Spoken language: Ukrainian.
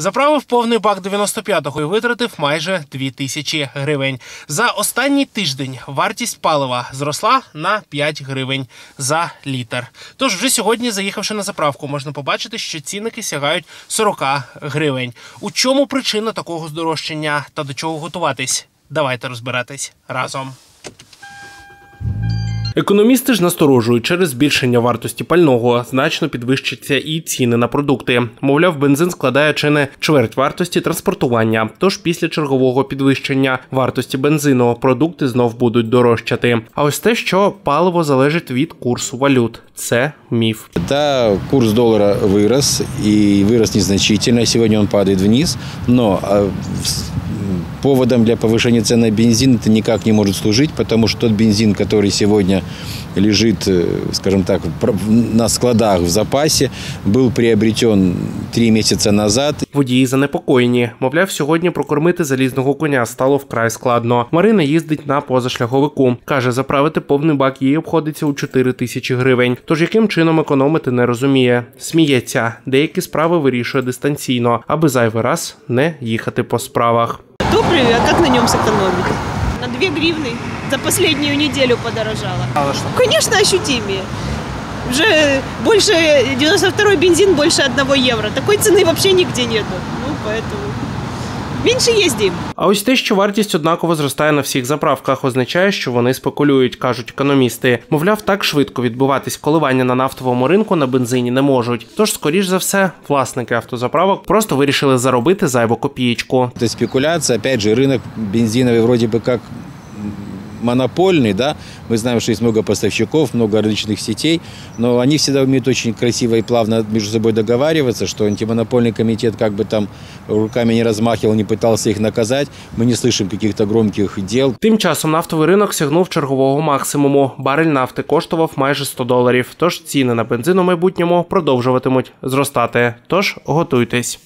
Заправив повний бак 95-го і витратив майже 2 тисячі гривень. За останній тиждень вартість палива зросла на 5 гривень за літр. Тож вже сьогодні, заїхавши на заправку, можна побачити, що цінники сягають 40 гривень. У чому причина такого здорожчання та до чого готуватись? Давайте розбиратись разом. Економісти ж насторожують, через збільшення вартості пального значно підвищаться і ціни на продукти. Мовляв, бензин складає чи не чверть вартості транспортування. Тож після чергового підвищення вартості бензину продукти знов будуть дорожчати. А ось те, що паливо залежить від курсу валют, це міф. Да, курс доллара вырос, и вырос незначительно. Сегодня он падает вниз, но а, с- м, поводом для повышения цен на бензин это никак не может служить, потому что тот бензин, который сегодня лежит, э, скажем так, в про- в- на складах в запасе, был приобретен три месяца назад, Водії занепокоєні. Мовляв, сьогодні прокормити залізного коня стало вкрай складно. Марина їздить на позашляховику. Каже, заправити повний бак їй обходиться у 4 тисячі гривень. Тож яким чином економити не розуміє. Сміється, деякі справи вирішує дистанційно, аби зайвий раз не їхати по справах. Топливе, а как на нем сэкономить? На 2 гривны за последнюю неделю подорожало. Конечно, ощутимее. Уже больше 92 бензин больше 1 евро. Такой цены вообще нигде нету. Ну, поэтому меньше ездим. А ось те, що вартість однаково зростає на всіх заправках, означає, що вони спекулюють, кажуть економісти. Мовляв, так швидко відбуватись коливання на нафтовому ринку на бензині не можуть. Тож, скоріш за все, власники автозаправок просто вирішили заробити зайву копієчку. Это спекуляция. Опять же, рынок бензиновый вроде бы как монопольный, да. Мы знаем, что есть много поставщиков, много различных сетей, но они всегда умеют очень красиво и плавно между собой договариваться, что антимонопольный комитет как бы там руками не размахивал, не пытался их наказать. Мы не слышим каких-то громких дел. Тим часом нафтовий ринок сягнув чергового максимуму. Барель нафти коштував майже 100 доларів. Тож ціни на бензин у майбутньому продовжуватимуть зростати. Тож готуйтесь.